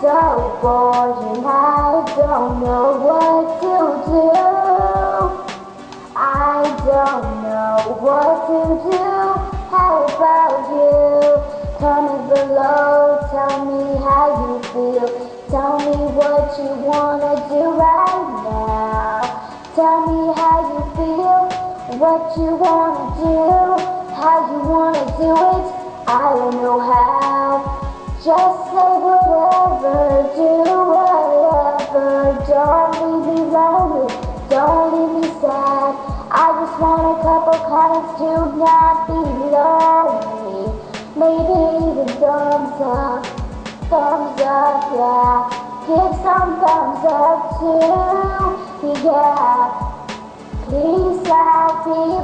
so bored and I don't know what to do. I don't know what to do. How about you? Comment below, tell me how you feel. Tell me what you wanna do right now. Tell me how you feel, what you wanna do, how you wanna do it. I don't know how. Just say whatever, don't leave me sad. I just want a couple comments to not be lonely. Maybe even thumbs up, thumbs up, yeah. Give some thumbs up too, yeah. Please on YouTube.